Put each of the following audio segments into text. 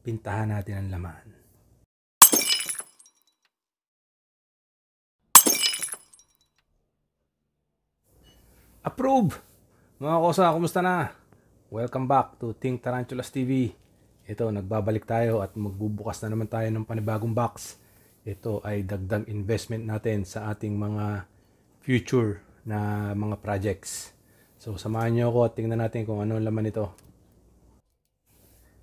pintahan natin ang laman. Approve! Mga kosa, kumusta na? Welcome back to Think Tarantulas TV. Ito, nagbabalik tayo at magbubukas na naman tayo ng panibagong box. Ito ay dagdag investment natin sa ating mga future na mga projects. So, samahan nyo ako at tingnan natin kung ano ang laman ito.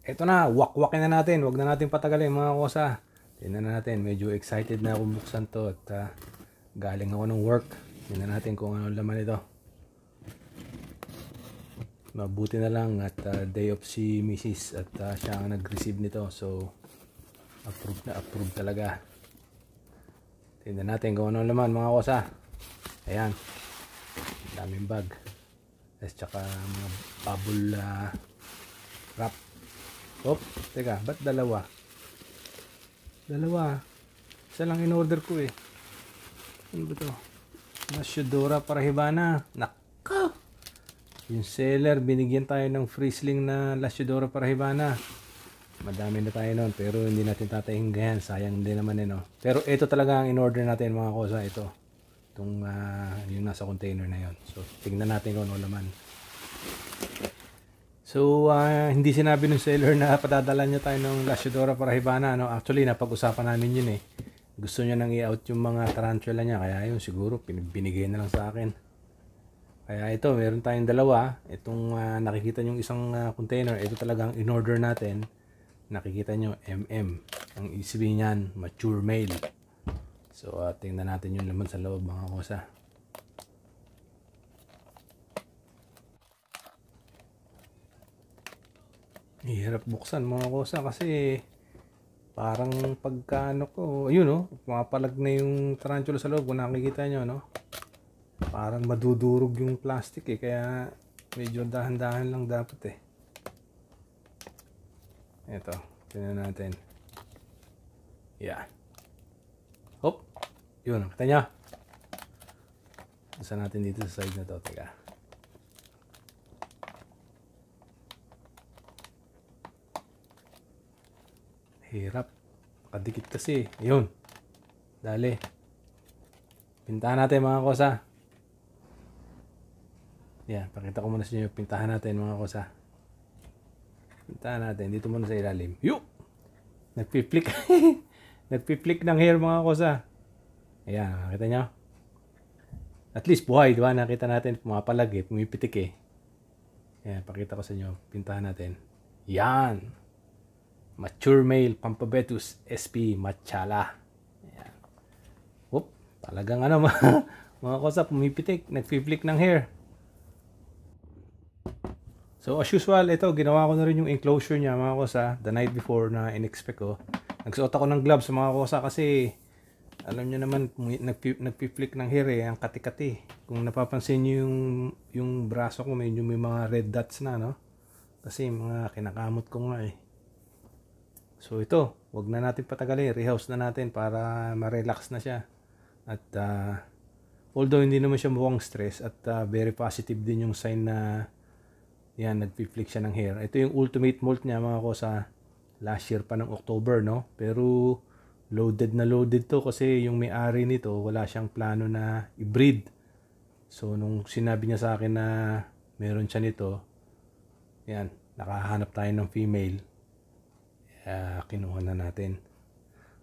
Ito na, wakwakin na natin. Huwag na natin patagalin mga kosa. Tingnan na natin. Medyo excited na akong buksan to at uh, galing ako ng work. Tingnan natin kung ano laman ito. Mabuti na lang at uh, day off si Mrs. at uh, siya ang nag-receive nito. So, approve na approve talaga. Tingnan natin kung ano laman mga kosa. Ayan. Daming bag. At saka mga bubble uh, wrap. Oh, teka, ba't dalawa? Dalawa. Isa lang in-order ko eh. Ano ba to? Masyudora para hibana. Naka! Yung seller, binigyan tayo ng free sling na Lasyudora para hibana. Madami na tayo nun, pero hindi natin tatahinggayan. Sayang din naman eh, no? Pero ito talaga ang in-order natin mga kosa. Ito. Itong uh, yung nasa container na yon. So, tingnan natin kung ano laman. So, uh, hindi sinabi ng seller na padadala niya tayo ng Lasyodora para hibana. No? Actually, napag-usapan namin yun eh. Gusto niya nang i-out yung mga tarantula niya. Kaya yun, siguro, binigay na lang sa akin. Kaya ito, meron tayong dalawa. Itong uh, nakikita nyo isang uh, container. Ito talagang in-order natin. Nakikita nyo, MM. Ang isipin niyan, mature male. So, uh, tingnan natin yung laman sa loob mga kosa. Hirap buksan mga kosa kasi parang pagkano ko, ayun oh, pumapalag na yung tarantula sa loob kung nakikita nyo, no? Parang madudurog yung plastic eh, kaya medyo dahan-dahan lang dapat eh. Ito, tingnan natin. Yeah. Hop. Yun, kita nyo. Isa natin dito sa side na to. Teka. Hirap. Kadikit kasi. Yun. Dali. Pintahan natin mga kosa. Yan, pakita ko muna sa inyo pintahan natin mga kosa. Pintahan natin. Dito muna sa ilalim. Yuk! Nagpi-flick. Nagpi-flick ng hair mga kosa. Ayan, nakita nyo? At least buhay, di? Nakita natin, pumapalag eh, pumipitik eh. Ayan, pakita ko sa inyo. Pintahan natin. Yan! Mature male Pampabetus SP Machala. Ayan. Whoop, talagang ano mga, mga kosa, pumipitik. Nagpi-flick ng hair. So as usual, ito, ginawa ko na rin yung enclosure niya mga kosa, the night before na in-expect ko. Nagsuot ako ng gloves mga kosa kasi alam niyo naman nagpi-flick ng hair eh, ang kati-kati. Kung napapansin niyo yung yung braso ko medyo may mga red dots na no. Kasi mga kinakamot ko nga eh. So ito, wag na natin patagalin, rehouse na natin para ma-relax na siya. At uh, although hindi naman siya mukhang stress at uh, very positive din yung sign na yan, nagpi-flick siya ng hair. Ito yung ultimate molt niya mga ko sa last year pa ng October, no? Pero loaded na loaded to kasi yung may-ari nito wala siyang plano na i-breed. So nung sinabi niya sa akin na meron siya nito, yan, nakahanap tayo ng female. Uh, kinuha na natin.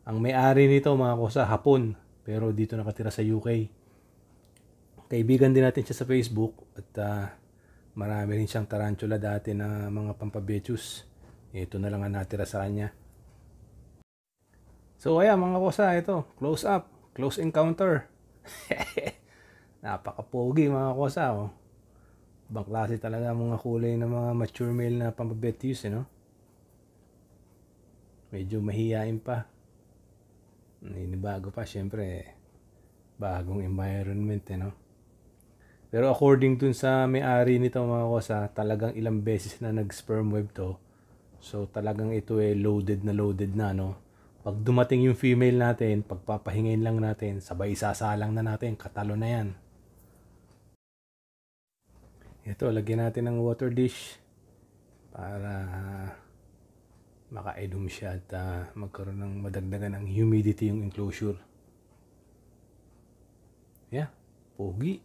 Ang may-ari nito mga kosa, Hapon, pero dito nakatira sa UK. Kaibigan din natin siya sa Facebook at uh, marami rin siyang tarantula dati na mga pampabetus. Ito na lang ang natira sa kanya. So ayan mga kosa, ito, close up, close encounter. Napaka-pogi mga kosa, oh. Ibang klase talaga mga kulay ng mga mature male na pampabetus, eh, no? Medyo mahihain pa. Bago pa, syempre, bagong environment, eh, no? Pero according dun sa may-ari nito mga kosa, talagang ilang beses na nag-sperm web to. So talagang ito eh loaded na loaded na no. Pag dumating yung female natin, pagpapahingin lang natin, sabay isasalang na natin, katalo na yan. Ito, lagyan natin ng water dish para makaidom siya at ah, magkaroon ng madagdagan ng humidity yung enclosure. Yeah, pogi.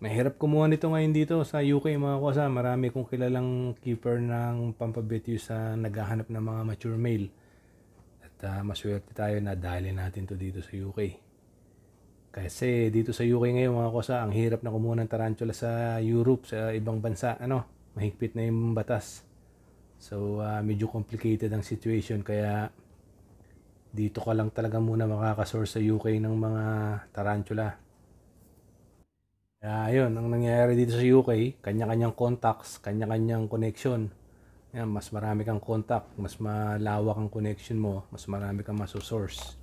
Mahirap kumuha nito ngayon dito sa UK mga kosa. Marami kong kilalang keeper ng pampabityo sa naghahanap ng mga mature male. At uh, maswerte tayo na dahil natin to dito sa UK. Kasi dito sa UK ngayon mga kosa, ang hirap na kumuha ng tarantula sa Europe, sa ibang bansa. Ano, mahigpit na yung batas. So uh, medyo complicated ang situation kaya dito ka lang talaga muna makakasource sa UK ng mga tarantula. Kaya yun, ang nangyayari dito sa UK, kanya-kanyang contacts, kanya-kanyang connection. Yan, mas marami kang contact, mas malawak ang connection mo, mas marami kang masosource.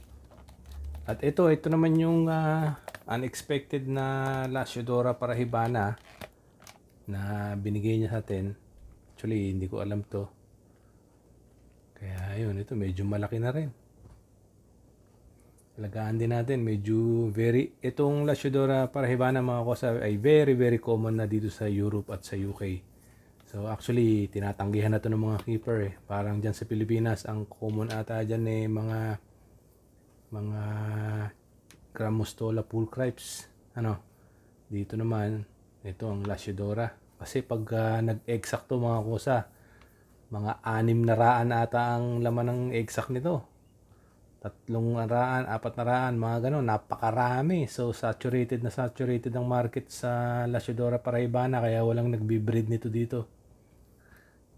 At ito, ito naman yung uh, unexpected na Lasiodora Parahibana na binigay niya sa atin. Actually, hindi ko alam to. Kaya yun, ito medyo malaki na rin. Alagaan din natin, medyo very, itong Lasiodora Parahibana mga kosa ay very very common na dito sa Europe at sa UK. So actually, tinatanggihan na to ng mga keeper eh. Parang dyan sa Pilipinas, ang common ata dyan eh mga mga Gramostola pool cripes. Ano? Dito naman, ito ang Lasiodora. Kasi pag uh, nag-exact to mga kosa, mga anim na raan ata ang laman ng exact nito tatlong raan, apat na raan, mga ganun, napakarami. So, saturated na saturated ang market sa Lasiodora Paraibana, kaya walang nagbi-breed nito dito.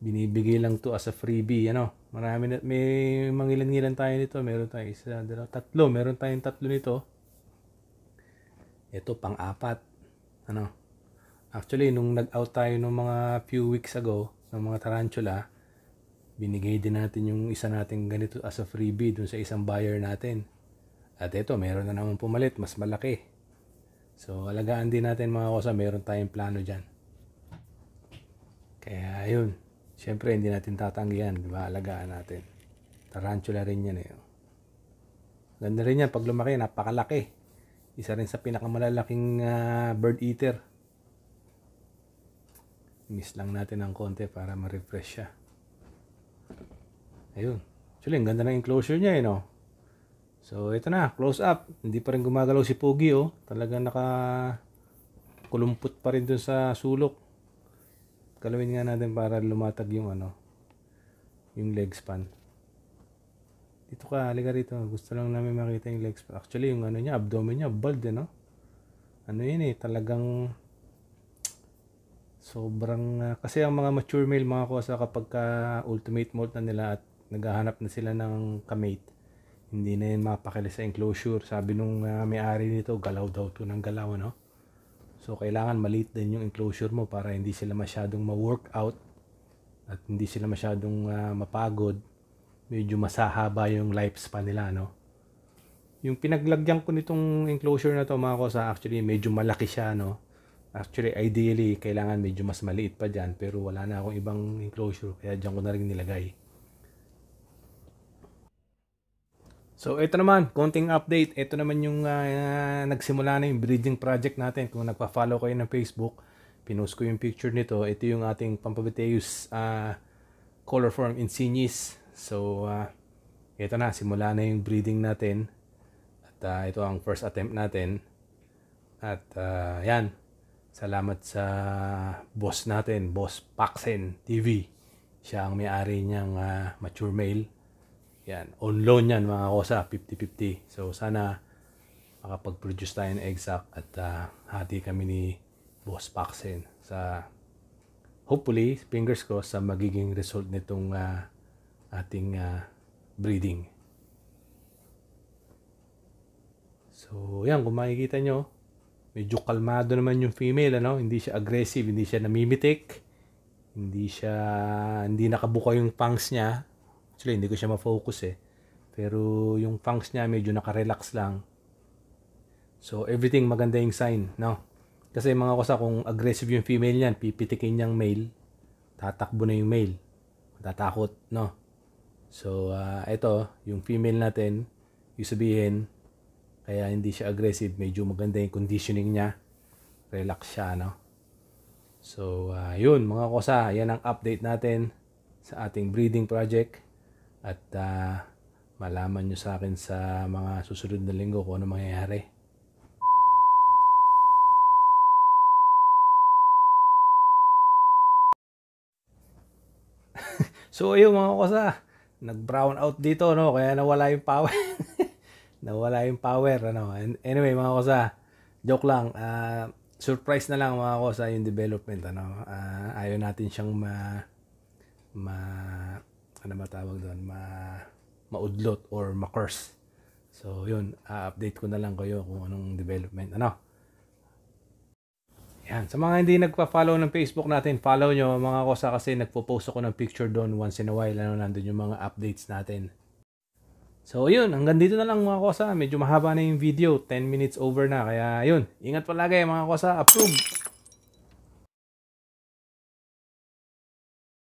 Binibigay lang to as a freebie, ano. Marami na, may mangilan-ngilan tayo nito. Meron tayo isa, dalawa, tatlo. Meron tayong tatlo nito. Ito, pang-apat. Ano. Actually, nung nag-out tayo nung mga few weeks ago, ng mga tarantula, binigay din natin yung isa nating ganito as a freebie dun sa isang buyer natin. At ito, meron na naman pumalit, mas malaki. So, alagaan din natin mga kosa, meron tayong plano dyan. Kaya, ayun. Siyempre, hindi natin tatanggihan, di ba? Alagaan natin. Tarantula rin yan eh. Ganda rin yan, pag lumaki, napakalaki. Isa rin sa pinakamalalaking uh, bird eater. Miss lang natin ng konti para ma-refresh siya. Ayun. Actually, ang ganda ng enclosure niya, eh, no? So, ito na, close up. Hindi pa rin gumagalaw si Pogi, oh. Talagang naka kulumpot pa rin dun sa sulok. Galawin nga natin para lumatag yung ano, yung leg span. Dito ka, halika rito. Gusto lang namin makita yung leg span. Actually, yung ano niya, abdomen niya, bald, eh, no? Ano yun eh, talagang sobrang, uh, kasi ang mga mature male mga kosa kapag ka ultimate molt na nila at naghahanap na sila ng kamate hindi na yun mapakili sa enclosure. Sabi nung uh, may-ari nito galaw daw to ng galaw no so kailangan maliit din yung enclosure mo para hindi sila masyadong ma-work out at hindi sila masyadong uh, mapagod. Medyo masahaba yung lifespan nila no yung pinaglagyan ko nitong enclosure na to mga kosa actually medyo malaki siya no actually ideally kailangan medyo mas maliit pa dyan pero wala na akong ibang enclosure kaya dyan ko na rin nilagay So ito naman, konting update. Ito naman yung uh, nagsimula na yung breeding project natin. Kung nagpa-follow kayo ng Facebook, pinost ko yung picture nito. Ito yung ating Pampabiteus uh, color form insignis. So uh, ito na, simula na yung breeding natin. At uh, ito ang first attempt natin. At uh, yan, salamat sa boss natin, Boss Paxen TV. Siya ang may-ari niyang uh, mature male yan, on loan yan mga kosa, 50-50. So sana makapag-produce tayo ng exact at uh, hati kami ni Boss Paxen sa hopefully, fingers crossed, sa magiging result nitong uh, ating uh, breeding. So, yan, kung makikita nyo, medyo kalmado naman yung female, ano? Hindi siya aggressive, hindi siya namimitik, hindi siya, hindi nakabuka yung fangs niya, Actually, hindi ko siya ma-focus eh. Pero yung fangs niya medyo naka-relax lang. So, everything maganda yung sign, no? Kasi mga kosa, kung aggressive yung female niyan, pipitikin niyang male, tatakbo na yung male. Tatakot, no? So, uh, ito, yung female natin, yung sabihin, kaya hindi siya aggressive, medyo maganda yung conditioning niya. Relax siya, no? So, uh, yun, mga kosa, yan ang update natin sa ating breeding project. at ah, malaman nyo sa akin sa mga susunod na linggo kung ano mangyayari. So ayun mga kosa, nag-brown out dito no, kaya nawala yung power. nawala yung power ano. And anyway mga kosa, joke lang. ah, surprise na lang mga kosa yung development ano. Ah, ayaw natin siyang ma ma ano ba tawag doon? Ma maudlot or ma-curse. So yun, update ko na lang kayo kung anong development ano. Yan. Sa mga hindi nagpa-follow ng Facebook natin, follow nyo mga kosa kasi nagpo-post ako ng picture doon once in a while. Ano, nandun yung mga updates natin. So, yun. Hanggang dito na lang mga kosa. Medyo mahaba na yung video. 10 minutes over na. Kaya, yun. Ingat palagi mga kosa. Approve!